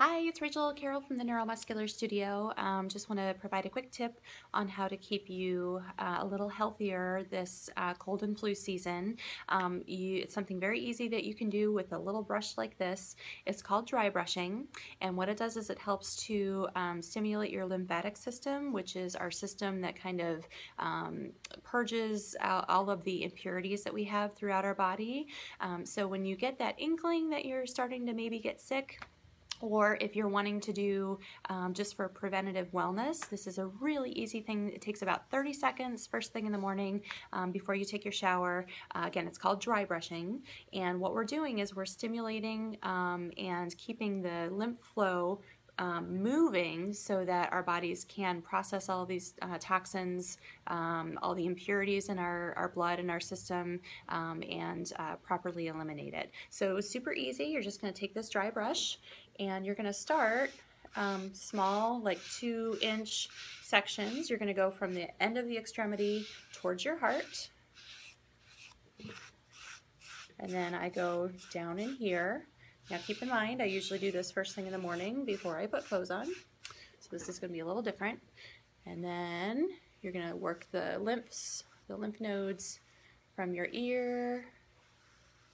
Hi, it's Rachel Carroll from the Neuromuscular Studio. Um, just want to provide a quick tip on how to keep you uh, a little healthier this uh, cold and flu season. Um, you, it's something very easy that you can do with a little brush like this. It's called dry brushing, and what it does is it helps to um, stimulate your lymphatic system, which is our system that kind of um, purges all of the impurities that we have throughout our body. Um, so when you get that inkling that you're starting to maybe get sick, or if you're wanting to do um, just for preventative wellness, this is a really easy thing. It takes about 30 seconds first thing in the morning um, before you take your shower. Uh, again, it's called dry brushing. And what we're doing is we're stimulating um, and keeping the lymph flow um, moving so that our bodies can process all these uh, toxins, um, all the impurities in our, our blood and our system, um, and uh, properly eliminate it. So super easy. You're just going to take this dry brush and you're going to start um, small, like two inch sections. You're going to go from the end of the extremity towards your heart. And then I go down in here. Now keep in mind, I usually do this first thing in the morning before I put clothes on. So this is going to be a little different. And then you're going to work the lymphs, the lymph nodes from your ear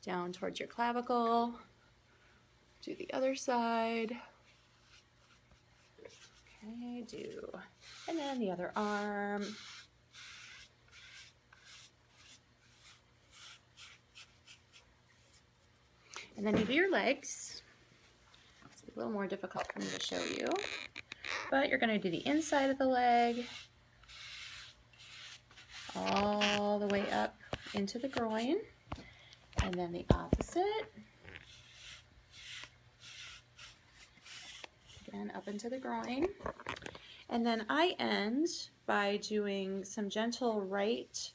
down towards your clavicle, do the other side. Okay, do, and then the other arm. And then you do your legs. It's a little more difficult for me to show you. But you're going to do the inside of the leg all the way up into the groin. And then the opposite. Again, up into the groin. And then I end by doing some gentle right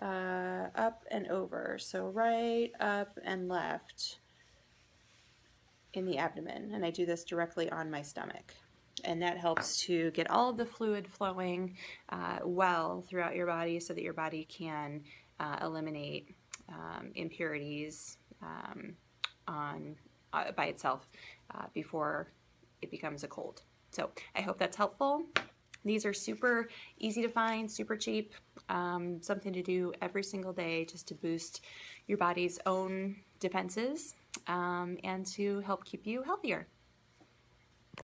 uh, up and over. So right, up, and left in the abdomen. And I do this directly on my stomach. And that helps to get all of the fluid flowing uh, well throughout your body so that your body can uh, eliminate um, impurities um, on uh, by itself uh, before it becomes a cold. So I hope that's helpful. These are super easy to find, super cheap, um, something to do every single day just to boost your body's own defenses um, and to help keep you healthier.